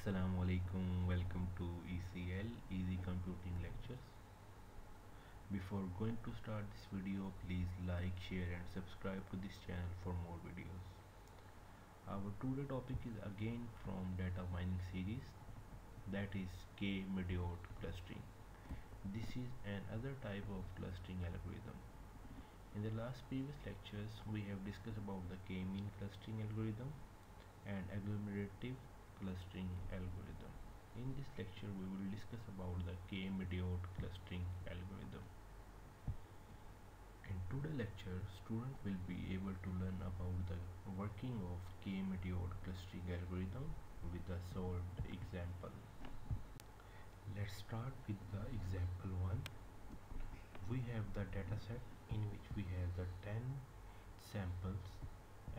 Assalamu alaikum welcome to ECL easy computing lectures. Before going to start this video please like share and subscribe to this channel for more videos. Our today topic is again from data mining series that is k-medoid clustering. This is another type of clustering algorithm. In the last previous lectures we have discussed about the k-mean clustering algorithm and agglomerative clustering algorithm. In this lecture we will discuss about the k-medoid clustering algorithm. In today's lecture student will be able to learn about the working of k-medoid clustering algorithm with a solved example. Let's start with the example 1. We have the dataset in which we have the 10 samples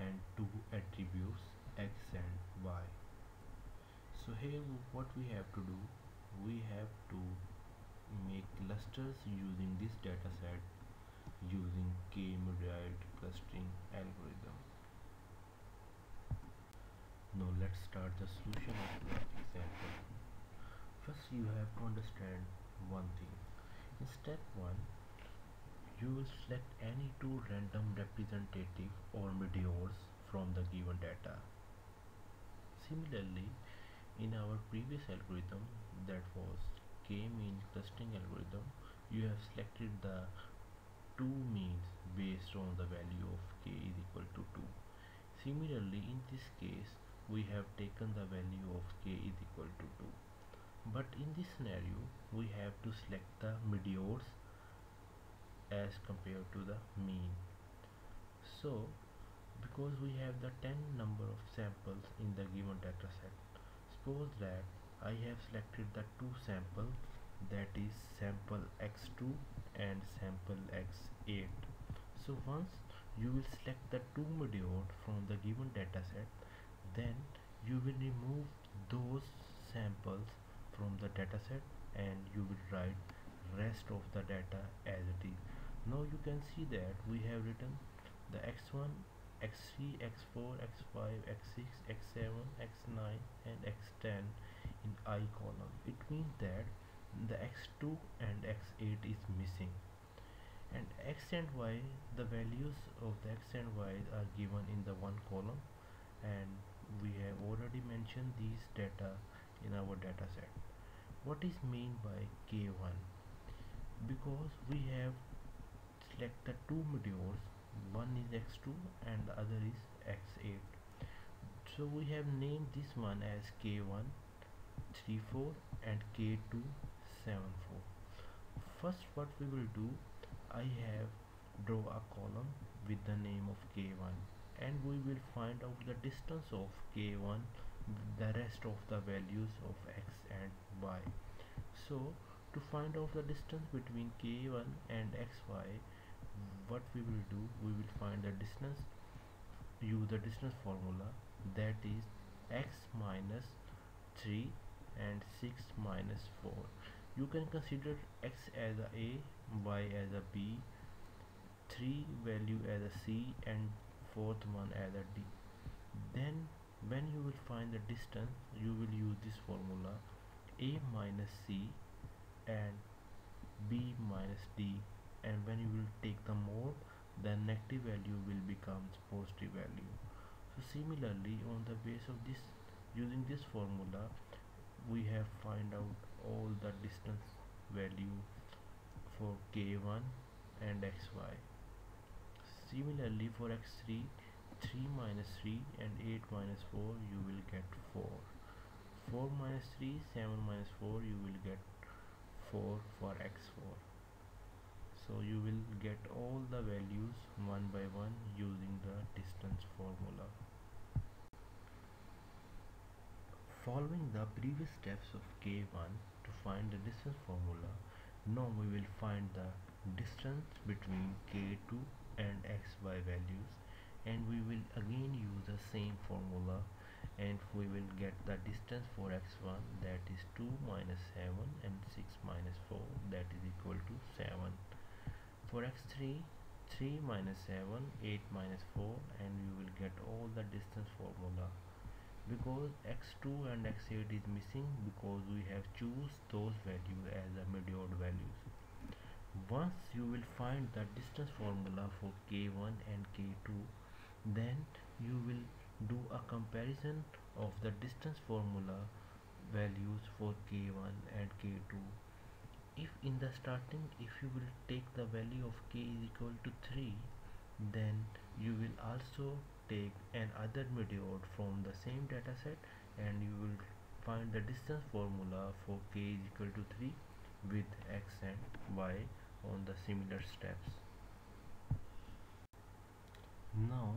and two attributes x and y so here what we have to do we have to make clusters using this dataset using k-medoid clustering algorithm. Now let's start the solution of the example. First you have to understand one thing. In step 1 you will select any two random representative or medoids from the given data. Similarly in our previous algorithm that was k-mean clustering algorithm you have selected the two means based on the value of k is equal to 2 similarly in this case we have taken the value of k is equal to 2 but in this scenario we have to select the medoids as compared to the mean. So because we have the 10 number of samples in the given data set suppose that I have selected the two sample that is sample x2 and sample x8 so once you will select the two medoid from the given dataset then you will remove those samples from the dataset and you will write rest of the data as it is. Now you can see that we have written the x1 x3 x4 x5 x6 x7 x9 and x10 in i column. It means that the x2 and x8 is missing. And x and y the values of the x and y are given in the one column. And we have already mentioned these data in our data set. What is mean by k1 because we have selected two medoids one is x2 and the other is x8 so we have named this one as k1 34 and k2 74 first what we will do I have draw a column with the name of k1 and we will find out the distance of k1 the rest of the values of x and y. So to find out the distance between k1 and xy what we will do we will find the distance use the distance formula that is x minus 3 and 6 minus 4 you can consider x as a a y as a b 3 value as a c and fourth one as a d. Then when you will find the distance you will use this formula a minus c and b minus d and when you will take the mode then negative value will become positive value. So similarly on the base of this using this formula we have find out all the distance value for k1 and xy similarly for x3 3 minus 3 and 8 minus 4 you will get 4 4 minus 3 7 minus 4 you will get 4 for x4 so you will get all the values one by one using the distance formula. Following the previous steps of k1 to find the distance formula now we will find the distance between k2 and xy values and we will again use the same formula and we will get the distance for x1 that is 2 minus 7 and 6 minus 4 that is equal 4x3 3 minus 7 8 minus 4 and you will get all the distance formula. Because x2 and x8 is missing because we have choose those values as the medoid values. Once you will find the distance formula for k1 and k2 then you will do a comparison of the distance formula values for k1 and k2 if in the starting if you will take the value of k is equal to 3 then you will also take another medoid from the same dataset and you will find the distance formula for k is equal to 3 with x and y on the similar steps. Now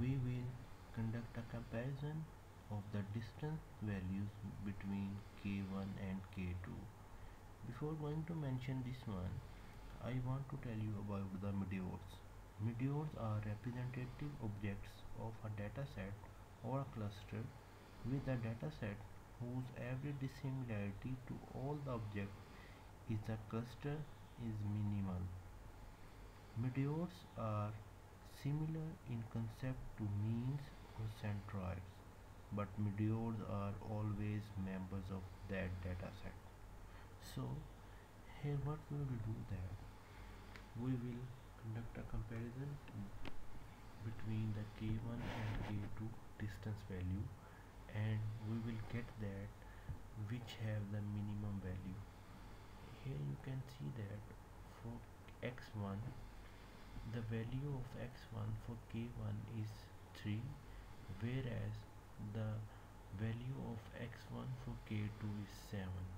we will conduct a comparison of the distance values between k1 and k2. Before going to mention this one, I want to tell you about the medoids. Medoids are representative objects of a dataset or a cluster with a dataset whose every dissimilarity to all the objects is the cluster is minimal. Mid-odds are similar in concept to means or centroids, but medoids are always members of that dataset. So here what we will do that we will conduct a comparison between the k1 and k2 distance value and we will get that which have the minimum value. Here you can see that for x1 the value of x1 for k1 is 3 whereas the value of x1 for k2 is 7 so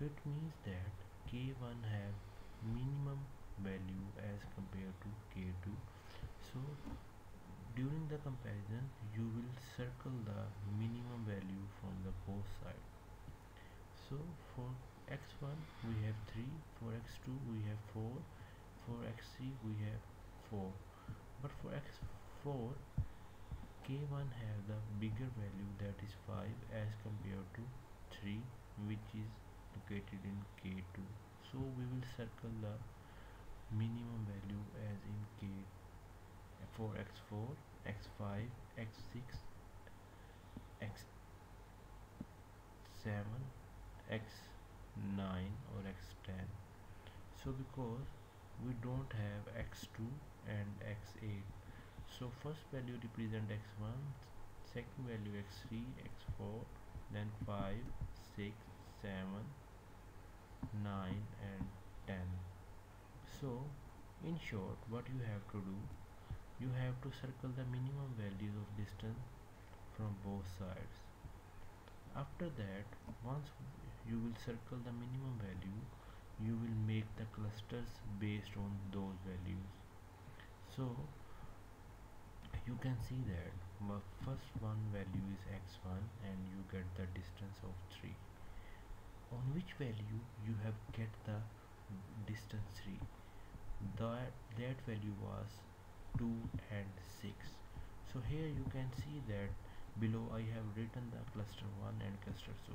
it means that k1 have minimum value as compared to k2 so during the comparison you will circle the minimum value from the both side. so for x1 we have 3 for x2 we have 4 for x3 we have 4 but for x4 k1 have the bigger value that is 5 as compared to 3 which is located in k2 so we will circle the minimum value as in K for X4, X5, X6, X7, X9 or X10 so because we don't have X2 and X8 so first value represent X1 second value X3 X4 then 5 6 7 9 and 10 so in short what you have to do you have to circle the minimum values of distance from both sides. After that once you will circle the minimum value you will make the clusters based on those values. So you can see that the first one value is x1 and you get the distance of 3 on which value you have get the distance 3 that that value was 2 and 6 so here you can see that below I have written the cluster 1 and cluster 2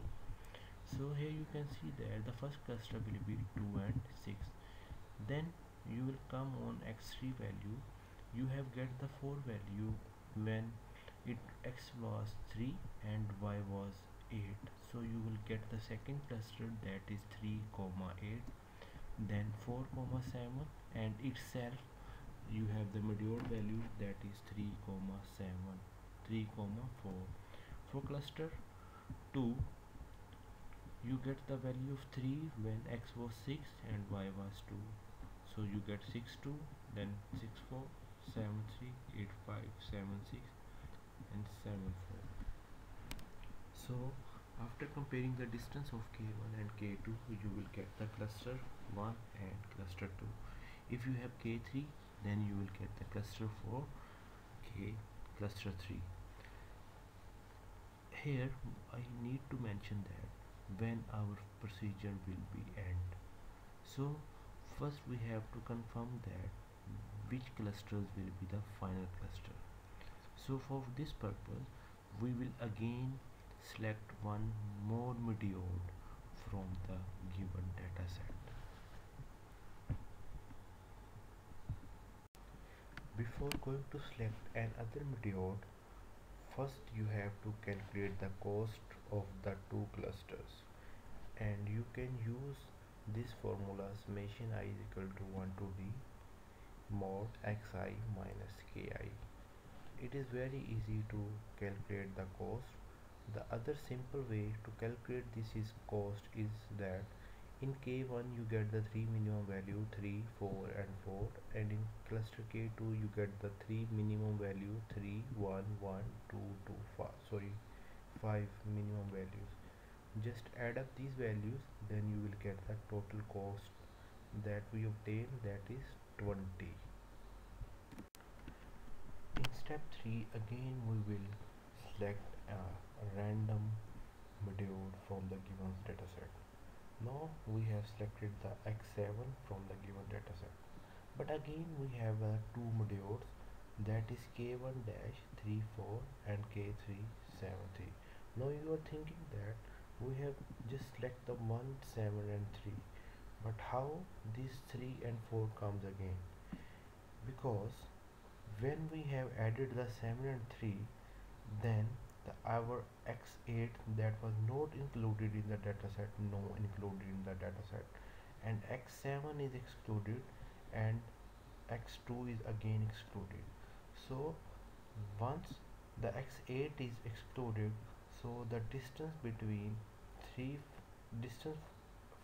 so here you can see that the first cluster will be 2 and 6 then you will come on x3 value. You have get the 4 value when it x was 3 and y was 8 so you will get the second cluster that is 3 comma 8 then 4 comma 7 and itself you have the medoid value that is 3 comma 7 3 comma 4 for cluster 2 you get the value of 3 when x was 6 and y was 2 so you get 6 2 then 6 4 7 3 8 5 7 6 and 7 4 so after comparing the distance of K1 and K2 you will get the cluster 1 and cluster 2 if you have K3 then you will get the cluster 4 K cluster 3 here I need to mention that when our procedure will be end. So first we have to confirm that which clusters will be the final cluster. So for this purpose we will again select one more medoid from the given dataset. Before going to select another medoid, first you have to calculate the cost of the two clusters and you can use this formula summation i is equal to 1 to d mod xi minus ki it is very easy to calculate the cost the other simple way to calculate this is cost is that in k1 you get the three minimum value 3 4 and 4 and in cluster k2 you get the three minimum value 3 1 1 2 2 5 sorry 5 minimum values. Just add up these values then you will get the total cost that we obtain that is 20 in step 3 again we will select a random diode from the given dataset. Now we have selected the x7 from the given dataset. But again we have uh, two diodes that is k1 dash 34 and k373 now you are thinking that we have just select the 1 7 and 3 but how these 3 and 4 comes again? Because when we have added the 7 and 3 then the our x8 that was not included in the dataset no included in the dataset and x7 is excluded and x2 is again excluded. So once the x8 is excluded so the distance between 3 distance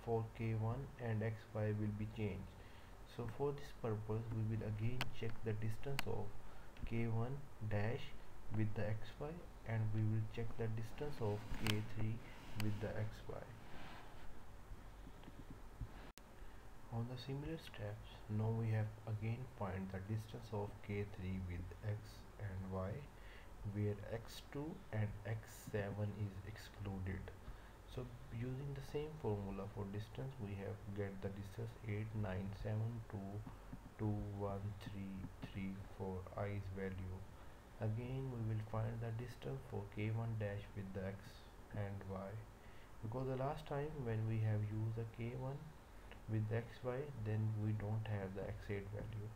for k1 and x5 will be changed. So for this purpose we will again check the distance of k1 dash with the xy and we will check the distance of k3 with the xy on the similar steps now we have again find the distance of k3 with x and y where x2 and x7 is excluded. So using the same formula for distance we have get the distance 8 9 7 2 2 1 3 3 4 i's value again we will find the distance for k1 dash with the x and y. Because the last time when we have used the k1 with the xy then we don't have the x8 value.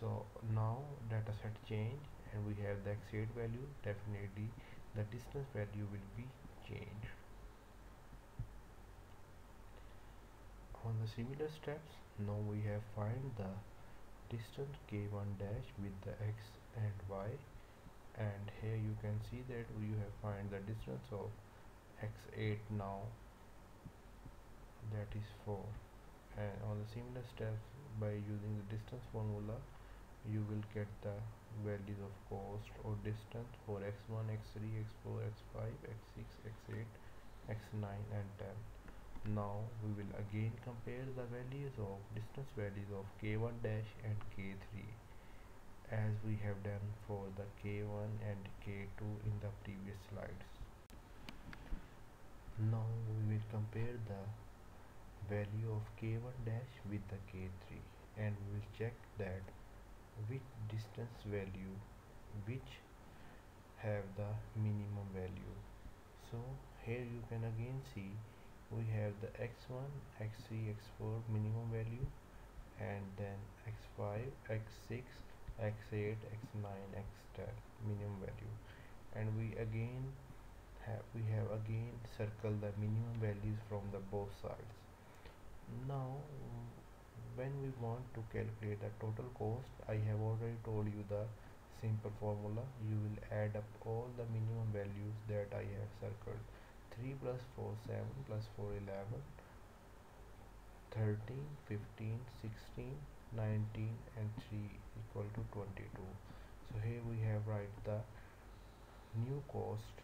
So now data set change and we have the x8 value definitely the distance value will be changed. On the similar steps now we have find the distance k1 dash with the x and y and here you can see that you have find the distance of x8 now. That is 4 and on the similar steps by using the distance formula you will get the values of cost or distance for x1 x3 x4 x5 x6 x8 x9 and 10 now we will again compare the values of distance values of k1 dash and k3 as we have done for the k1 and k2 in the previous slides. Now we will compare the value of k1 dash with the k3 and we will check that which distance value which have the minimum value. So here you can again see we have the x1 x3 x4 minimum value and then x5 x6 x8 x9 x10 minimum value. And we again have we have again circle the minimum values from the both sides. Now when we want to calculate the total cost I have already told you the simple formula. You will add up all the minimum values that I have circled. 3 plus 4 7 plus 4 11 13 15 16 19 and 3 equal to 22 so here we have write the new cost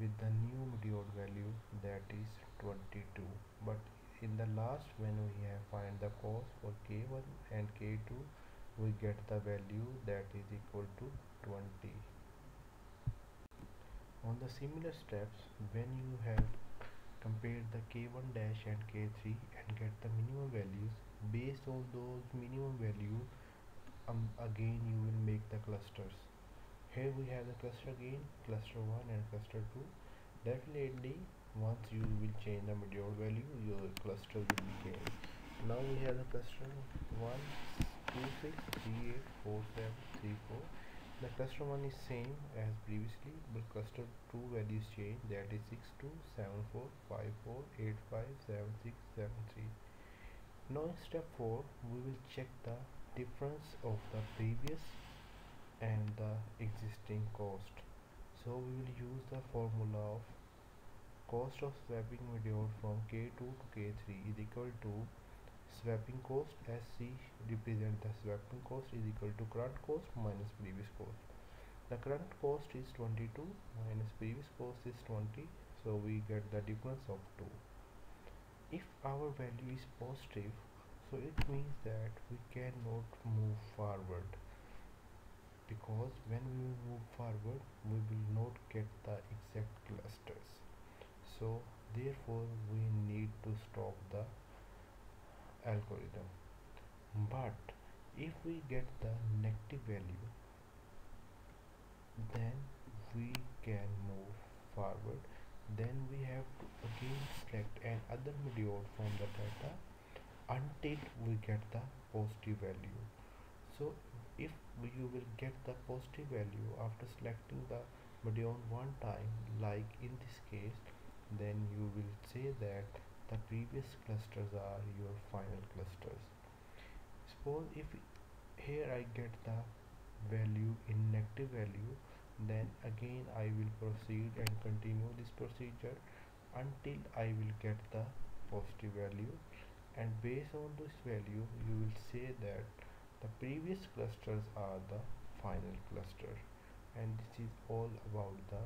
with the new diode value that is 22 but in the last when we have find the cost for k1 and k2 we get the value that is equal to 20 on the similar steps when you have compared the k1 dash and k3 and get the minimum values. Based on those minimum value um, again you will make the clusters. Here we have the cluster again cluster 1 and cluster 2 definitely once you will change the medial value your cluster will be changed now we have the cluster 1 2 6 3 8 4 7 3 4 the cluster 1 is same as previously but cluster 2 values change. That is 627454857673 now in step 4 we will check the difference of the previous and the existing cost. So we will use the formula of cost of swapping median from k2 to k3 is equal to swapping cost as SC represent the swapping cost is equal to current cost minus previous cost. The current cost is 22 minus previous cost is 20 so we get the difference of 2. If our value is positive so it means that we cannot move forward because when we move forward we will not get the exact clusters so therefore we need to stop the algorithm. But if we get the negative value then we can move forward. Then we have to again select another median from the data until we get the positive value. So if you will get the positive value after selecting the median one time like in this case then you will say that the previous clusters are your final clusters. Suppose if here I get the value in negative value then again I will proceed and continue this procedure until I will get the positive value. And based on this value you will say that the previous clusters are the final cluster. And this is all about the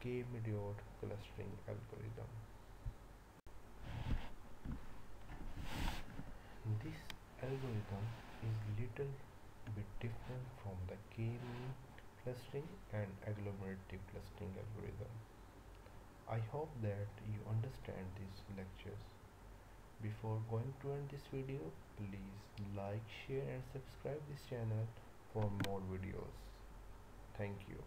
k-medoid clustering algorithm This algorithm is little bit different from the k-mean clustering and agglomerative clustering algorithm. I hope that you understand these lectures. Before going to end this video, please like, share and subscribe this channel for more videos. Thank you.